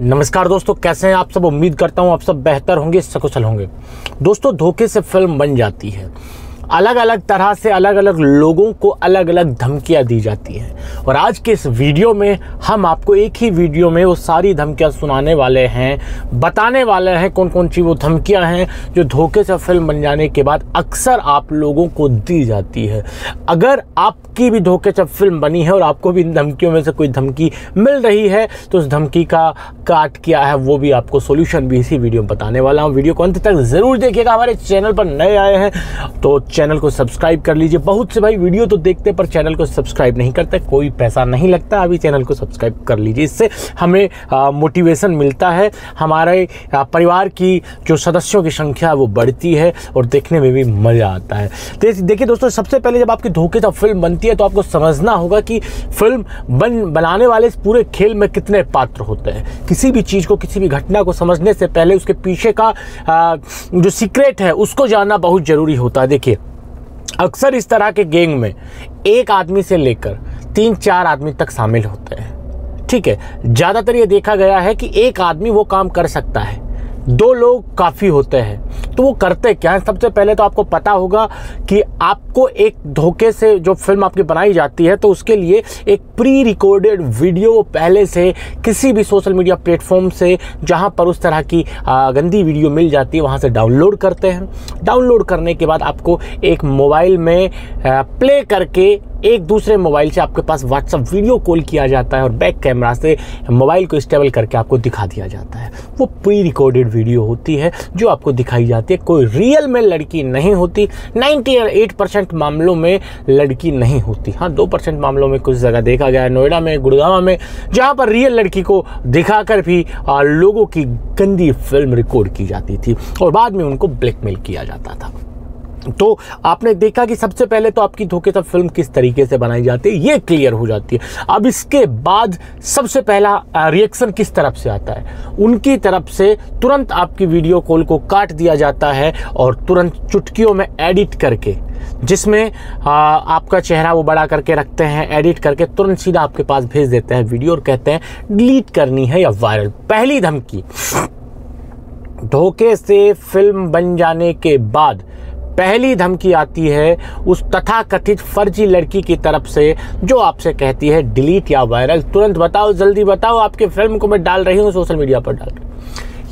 नमस्कार दोस्तों, कैसे हैं आप सब? उम्मीद करता हूँ आप सब बेहतर होंगे, सकुशल होंगे। दोस्तों, धोखे से फ़िल्म बन जाती है। अलग अलग तरह से अलग अलग लोगों को अलग अलग धमकियाँ दी जाती हैं। और आज के इस वीडियो में हम आपको एक ही वीडियो में वो सारी धमकियाँ सुनाने वाले हैं, बताने वाले हैं कौन कौन सी वो धमकियाँ हैं जो धोखे से फ़िल्म बन जाने के बाद अक्सर आप लोगों को दी जाती है। अगर आपकी भी धोखे से फ़िल्म बनी है और आपको भी इन धमकियों में से कोई धमकी मिल रही है तो उस धमकी का काट क्या है, वो भी आपको सोल्यूशन भी इसी वीडियो में बताने वाला हूँ। वीडियो को अंत तक ज़रूर देखिएगा, हमारे चैनल पर नए आए हैं तो चैनल को सब्सक्राइब कर लीजिए। बहुत से भाई वीडियो तो देखते पर चैनल को सब्सक्राइब नहीं करते। कोई पैसा नहीं लगता अभी चैनल को सब्सक्राइब कर लीजिए। इससे हमें मोटिवेशन मिलता है। हमारे परिवार की जो सदस्यों की संख्या वो बढ़ती है और देखने में भी मज़ा आता है। देखिए दोस्तों सबसे पहले जब आपकी धोखे से फ़िल्म बनती है तो आपको समझना होगा कि फ़िल्म बन बनाने वाले इस पूरे खेल में कितने पात्र होते हैं। किसी भी चीज़ को किसी भी घटना को समझने से पहले उसके पीछे का आ, जो सीक्रेट है उसको जानना बहुत ज़रूरी होता है। देखिए अक्सर इस तरह के गैंग में एक आदमी से लेकर तीन चार आदमी तक शामिल होते हैं। ठीक है, ज़्यादातर ये देखा गया है कि एक आदमी वो काम कर सकता है। दो लोग काफ़ी होते हैं। तो वो करते क्या है? सबसे पहले तो आपको पता होगा कि आपको एक धोखे से जो फ़िल्म आपकी बनाई जाती है तो उसके लिए एक प्री रिकॉर्डेड वीडियो पहले से किसी भी सोशल मीडिया प्लेटफॉर्म से जहाँ पर उस तरह की गंदी वीडियो मिल जाती है, वहाँ से डाउनलोड करते हैं। डाउनलोड करने के बाद आपको एक मोबाइल में प्ले करके एक दूसरे मोबाइल से आपके पास व्हाट्सअप वीडियो कॉल किया जाता है और बैक कैमरा से मोबाइल को स्टेबल करके आपको दिखा दिया जाता है। वो प्री रिकॉर्डेड वीडियो होती है, जो आपको दिखाई जाती है। कोई रियल में लड़की नहीं होती 98 परसेंट मामलों में लड़की नहीं होती। हाँ दो परसेंट मामलों में कुछ जगह देखा गया है, नोएडा में, गुड़गांव में, जहाँ पर रियल लड़की को दिखाकर भी लोगों की गंदी फ़िल्म रिकॉर्ड की जाती थी और बाद में उनको ब्लैकमेल किया जाता था। तो आपने देखा कि सबसे पहले तो आपकी धोखे से फ़िल्म किस तरीके से बनाई जाती है, ये क्लियर हो जाती है। अब इसके बाद सबसे पहला रिएक्शन किस तरफ़ से आता है? उनकी तरफ़ से तुरंत आपकी वीडियो कॉल को काट दिया जाता है और तुरंत चुटकियों में एडिट करके, जिसमें आपका चेहरा वो बड़ा करके रखते हैं एडिट करके तुरंत सीधा आपके पास भेज देते हैं वीडियो और कहते हैं डिलीट करनी है या वायरल पहली धमकी। धोखे से फ़िल्म बन जाने के बाद पहली धमकी आती है उस तथाकथित फर्जी लड़की की तरफ़ से, जो आपसे कहती है, डिलीट या वायरल, तुरंत बताओ, जल्दी बताओ, आपके फ़िल्म को मैं डाल रही हूँ, सोशल मीडिया पर डाल रही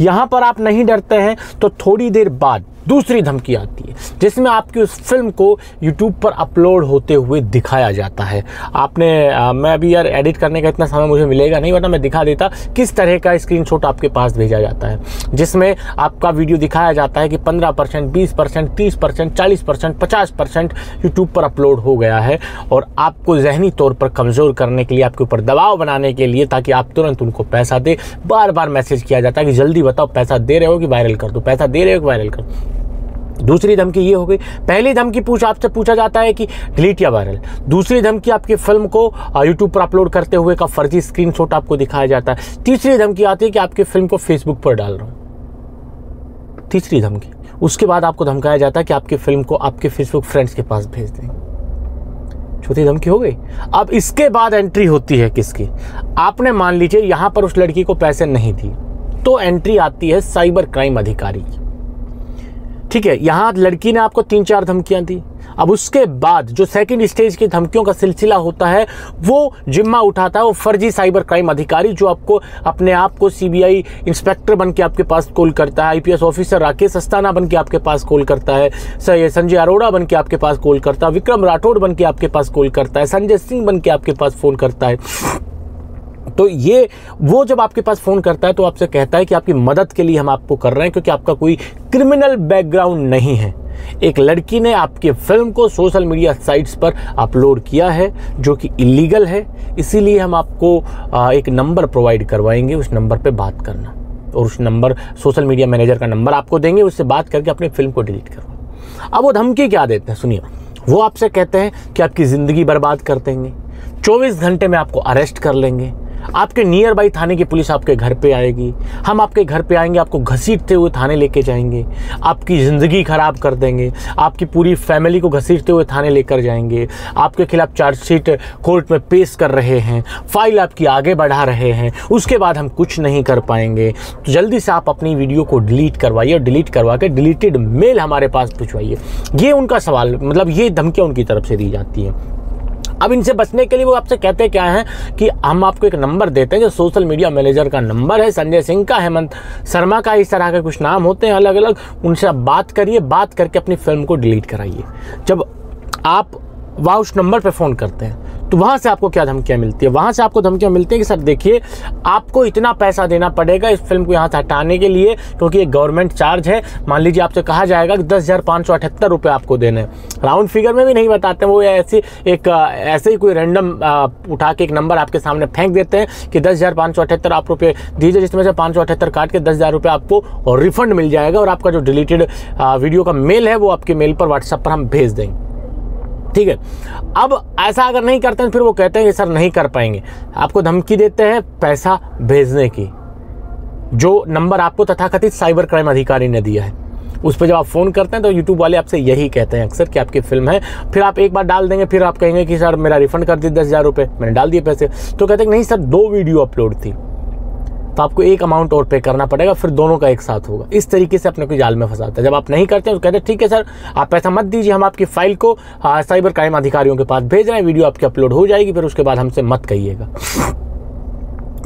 यहाँ पर आप नहीं डरते हैं तो थोड़ी देर बाद दूसरी धमकी आती है जिसमें आपकी उस फ़िल्म को यूट्यूब पर अपलोड होते हुए दिखाया जाता है। आपने आ, मैं अभी यार एडिट करने का इतना समय मुझे मिलेगा नहीं वरना मैं दिखा देता किस तरह का स्क्रीनशॉट आपके पास भेजा जाता है जिसमें आपका वीडियो दिखाया जाता है कि पंद्रह परसेंट बीस परसेंट तीस परसेंट चालीस परसेंट पचास परसेंट यूट्यूब पर अपलोड हो गया है और आपको जहनी तौर पर कमज़ोर करने के लिए आपके ऊपर दबाव बनाने के लिए ताकि आप तुरंत उनको पैसा दे। बार बार मैसेज किया जाता है कि जल्दी बताओ पैसा दे रहे हो कि वायरल कर दो पैसा दे रहे हो कि वायरल कर दो। दूसरी धमकी ये हो गई। पहली धमकी पूछ आपसे पूछा जाता है कि डिलीट या वायरल दूसरी धमकी आपकी फ़िल्म को यूट्यूब पर अपलोड करते हुए का फर्जी स्क्रीनशॉट आपको दिखाया जाता है। तीसरी धमकी आती है कि आपकी फ़िल्म को फेसबुक पर डाल रहा हूँ। तीसरी धमकी। उसके बाद आपको धमकाया जाता है कि आपकी फ़िल्म को आपके फेसबुक फ्रेंड्स के पास भेज देंगे छोटी धमकी हो गई। अब इसके बाद एंट्री होती है किसकी? आपने मान लीजिए, यहाँ पर उस लड़की को पैसे नहीं दिए। तो एंट्री आती है साइबर क्राइम अधिकारी की। ठीक है, यहाँ लड़की ने आपको तीन चार धमकियाँ दी। अब उसके बाद जो सेकंड स्टेज की धमकियों का सिलसिला होता है, वो जिम्मा उठाता है वो फर्जी साइबर क्राइम अधिकारी जो आपको अपने आप को सीबीआई इंस्पेक्टर बन के आपके पास कॉल करता है आईपीएस ऑफिसर राकेश अस्थाना बन के आपके पास कॉल करता है संजय अरोड़ा बन के आपके पास कॉल करता है, विक्रम राठौड़ बन के आपके पास कॉल करता है, संजय सिंह बन के आपके पास फ़ोन करता है। तो ये, वो जब आपके पास फ़ोन करता है तो आपसे कहता है कि आपकी मदद के लिए हम आपको कर रहे हैं, क्योंकि आपका कोई क्रिमिनल बैकग्राउंड नहीं है। एक लड़की ने आपकी फ़िल्म को सोशल मीडिया साइट्स पर अपलोड किया है, जो कि इलीगल है। इसीलिए हम आपको एक नंबर प्रोवाइड करवाएँगे, उस नंबर पे बात करना। और उस नंबर, सोशल मीडिया मैनेजर का नंबर आपको देंगे, उससे बात करके अपनी फ़िल्म को डिलीट करवा अब वो धमकी क्या देते हैं, सुनिए। वो आपसे कहते हैं कि आपकी ज़िंदगी बर्बाद कर देंगे। चौबीस घंटे में आपको अरेस्ट कर लेंगे। आपके नियर बाई थाने की पुलिस आपके घर पे आएगी। हम आपके घर पे आएँगे, आपको घसीटते हुए थाने लेके जाएँगे। आपकी ज़िंदगी ख़राब कर देंगे। आपकी पूरी फैमिली को घसीटते हुए थाने लेकर जाएँगे। आपके खिलाफ चार्जशीट कोर्ट में पेश कर रहे हैं। फ़ाइल आपकी आगे बढ़ा रहे हैं। उसके बाद हम कुछ नहीं कर पाएँगे। तो जल्दी से आप अपनी वीडियो को डिलीट करवाइए और डिलीट करवा के डिलीटेड मेल हमारे पास भिजवाइए ये उनका सवाल मतलब ये धमकियाँ उनकी तरफ़ से दी जाती हैं। अब इनसे बचने के लिए वो आपसे कहते क्या हैं कि हम आपको एक नंबर देते हैं, जो सोशल मीडिया मैनेजर का नंबर है, संजय सिंह का, हेमंत शर्मा का, इस तरह के कुछ नाम होते हैं अलग अलग उनसे आप बात करिए, बात करके अपनी फ़िल्म को डिलीट कराइए। जब आप वहाँ उस नंबर पर फ़ोन करते हैं तो वहाँ से आपको क्या धमकियाँ मिलती है? वहाँ से आपको धमकियाँ मिलती हैं कि, सर, देखिए, आपको इतना पैसा देना पड़ेगा इस फ़िल्म को यहाँ से हटाने के लिए क्योंकि ये गवर्नमेंट चार्ज है। मान लीजिए आपसे कहा जाएगा कि दस हज़ार पाँच सौ अठहत्तर रुपये आपको देने राउंड फिगर में भी नहीं बताते वो ऐसी एक, ऐसे ही कोई रैंडम उठा के एक नंबर आपके सामने फेंक देते हैं कि दस हज़ार पाँच सौ अठहत्तर आप रुपये दीजिए, जिसमें से पाँच सौ अठहत्तर काट के दस हज़ार रुपये आपको रिफंड मिल जाएगा और आपका जो डिलीटेड वीडियो का मेल है, वो आपके मेल पर व्हाट्सएप पर हम भेज देंगे। ठीक है। अब ऐसा अगर नहीं करते हैं, फिर वो कहते हैं कि सर नहीं कर पाएँगे। आपको धमकी देते हैं पैसा भेजने की। जो नंबर आपको तथाकथित साइबर क्राइम अधिकारी ने दिया है, उस पर जब आप फ़ोन करते हैं तो यूट्यूब वाले आपसे यही कहते हैं, अक्सर कि आपकी फ़िल्म है। फिर आप एक बार डाल देंगे, फिर आप कहेंगे कि, सर, मेरा रिफंड कर दिए दस हज़ार रुपये मैंने डाल दिए पैसे। तो कहते हैं नहीं सर, दो वीडियो अपलोड थी। तो आपको एक अमाउंट और पे करना पड़ेगा, फिर दोनों का एक साथ होगा। इस तरीके से अपने को जाल में फंसाता है। जब आप नहीं करते हैं तो कहते हैं, ठीक है सर, आप पैसा मत दीजिए, हम आपकी फ़ाइल को साइबर क्राइम अधिकारियों के पास भेज रहे हैं वीडियो आपकी अपलोड हो जाएगी, फिर उसके बाद हमसे मत कहिएगा।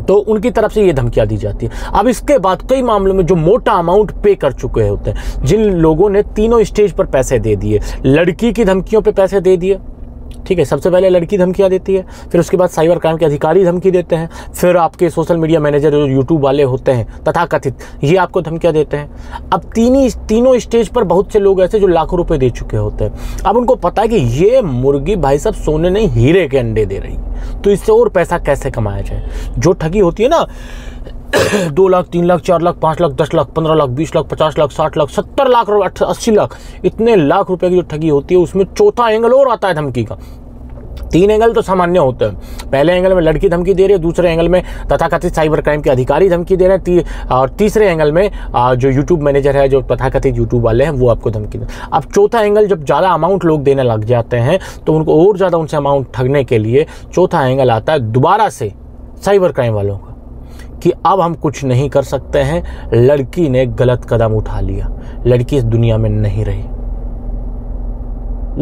तो उनकी तरफ़ से ये धमकियाँ दी जाती है। अब इसके बाद कई मामलों में जो मोटा अमाउंट पे कर चुके होते हैं, जिन लोगों ने तीनों स्टेज पर पैसे दे दिए, लड़की की धमकियों पे पैसे दे दिए ठीक है, सबसे पहले लड़की धमकियाँ देती है, फिर उसके बाद साइबर क्राइम के अधिकारी धमकी देते हैं, फिर आपके सोशल मीडिया मैनेजर जो यूट्यूब वाले होते हैं, तथाकथित, ये आपको धमकियाँ देते हैं। अब तीन ही तीनों स्टेज पर बहुत से लोग ऐसे जो लाखों रुपए दे चुके होते हैं। अब उनको पता है कि ये मुर्गी भाई साहब सोने नहीं, हीरे के अंडे दे रही तो इससे और पैसा कैसे कमाया जाए? जो ठगी होती है ना दो लाख तीन लाख चार लाख पाँच लाख दस लाख पंद्रह लाख बीस लाख पचास लाख साठ लाख सत्तर लाख अस्सी लाख। इतने लाख रुपए की जो ठगी होती है उसमें चौथा एंगल और आता है धमकी का। तीन एंगल तो सामान्य होते हैं। पहले एंगल में लड़की धमकी दे रही है दूसरे एंगल में तथाकथित साइबर क्राइम के अधिकारी धमकी दे रहे हैं ती, और तीसरे एंगल में जो यूट्यूब मैनेजर है जो तथाकथित यूट्यूब वाले हैं वो आपको धमकी दे अब चौथा एंगल जब ज़्यादा अमाउंट लोग देने लग जाते हैं तो उनको और ज़्यादा उनसे अमाउंट ठगने के लिए चौथा एंगल आता है दोबारा से साइबर क्राइम वालों का। कि अब हम कुछ नहीं कर सकते हैं। लड़की ने गलत कदम उठा लिया। लड़की इस दुनिया में नहीं रही।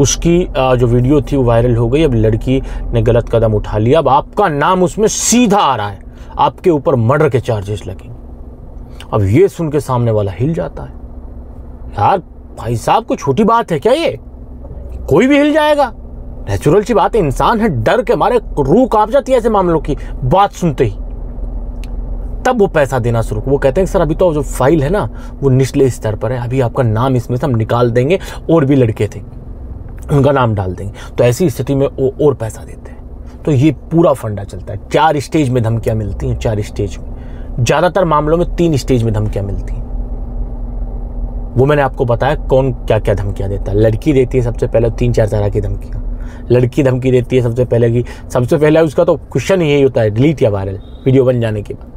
उसकी जो वीडियो थी वो वायरल हो गई। अब लड़की ने गलत कदम उठा लिया। अब आपका नाम उसमें सीधा आ रहा है। आपके ऊपर मर्डर के चार्जेस लगेंगे। अब ये सुन के सामने वाला हिल जाता है। यार, भाई साहब, कोई छोटी बात है क्या ये? कोई भी हिल जाएगा। नेचुरल सी बात है, इंसान है, डर के मारे, रूह काँप जाती है ऐसे मामलों की। बात सुनते ही। तब वो पैसा देना शुरू वो कहते हैं सर, अभी तो जो फ़ाइल है ना, वो निचले स्तर पर है। अभी आपका नाम इसमें से हम निकाल देंगे, और भी लड़के थे, उनका नाम डाल देंगे। तो ऐसी स्थिति में वो और पैसा देते हैं। तो ये पूरा फंडा चलता है। चार स्टेज में धमकियाँ मिलती हैं, चार स्टेज में। ज़्यादातर मामलों में तीन स्टेज में धमकियाँ मिलती हैं। वो मैंने आपको बताया कौन क्या क्या धमकियाँ देता है। लड़की देती है सबसे पहले तीन चार तरह की धमकियाँ। लड़की धमकी देती है सबसे पहले की, सबसे पहले उसका तो क्वेश्चन यही होता है, डिलीट या वायरल, वीडियो बन जाने के बाद।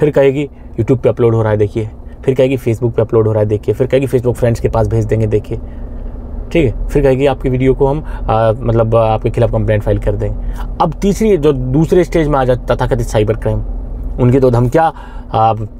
फिर कहेगी यूट्यूब पे अपलोड हो रहा है देखिए। फिर कहेगी फेसबुक पे अपलोड हो रहा है देखिए। फिर कहेगी फेसबुक फ्रेंड्स के पास भेज देंगे देखिए। ठीक है? फिर कहेगी आपकी वीडियो को हम आ, मतलब आपके खिलाफ कंप्लेंट फ़ाइल कर देंगे। अब तीसरी जो दूसरे स्टेज में आ जाता था कथित साइबर क्राइम उनकी तो धमकियाँ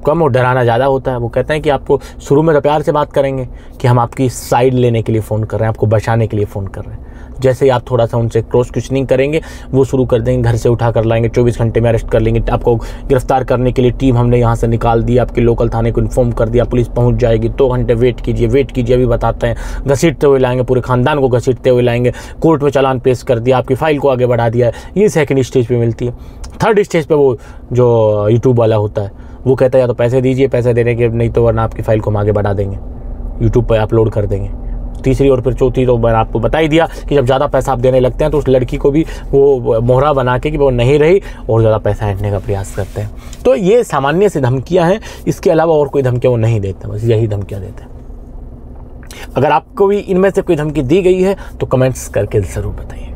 कम और डराना ज़्यादा होता है। वो कहते हैं कि आपको शुरू में तो प्यार से बात करेंगे कि हम आपकी साइड लेने के लिए फ़ोन कर रहे हैं आपको बचाने के लिए फ़ोन कर रहे हैं। जैसे ही आप थोड़ा सा उनसे क्रॉस क्वेश्चनिंग करेंगे, वो शुरू कर देंगे, घर से उठा कर लाएँगे, चौबीस घंटे में अरेस्ट कर लेंगे, आपको गिरफ़्तार करने के लिए टीम हमने यहाँ से निकाल दी, आपके लोकल थाने को इन्फॉर्म कर दिया, पुलिस पहुँच जाएगी, दो घंटे वेट कीजिए वेट कीजिए, अभी बताते हैं। घसीटते हुए लाएँगे, पूरे खानदान को घसीटते हुए लाएँगे कोर्ट में चालान पेश कर दिया, आपकी फ़ाइल को आगे बढ़ा दिया, ये सेकेंड स्टेज पर मिलती है। थर्ड स्टेज पर वो जो यूट्यूब वाला होता है, वो कहता है, या तो पैसे दीजिए, पैसे देने के, नहीं तो वरना आपकी फ़ाइल को हम आगे बढ़ा देंगे यूट्यूब पर अपलोड कर देंगे। तीसरी और फिर चौथी तो मैंने आपको बता ही दिया कि जब ज़्यादा पैसा आप देने लगते हैं तो उस लड़की को भी वो मोहरा बना के कि वो नहीं रही और ज़्यादा पैसा ऐंठने का प्रयास करते हैं। तो ये सामान्य से धमकियाँ हैं। इसके अलावा और कोई धमकियाँ वो नहीं देते, बस यही धमकियाँ देते हैं। अगर आपको भी इनमें से कोई धमकी दी गई है तो कमेंट्स करके ज़रूर बताइए।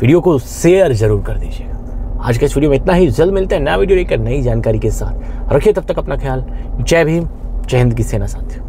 वीडियो को शेयर ज़रूर कर दीजिएगा। आज के इस वीडियो में इतना ही। जल्द मिलते हैं नया वीडियो लेकर नई जानकारी के साथ। रखिए तब तक अपना ख्याल। जय भीम, जय हिंद की सेना साथियों।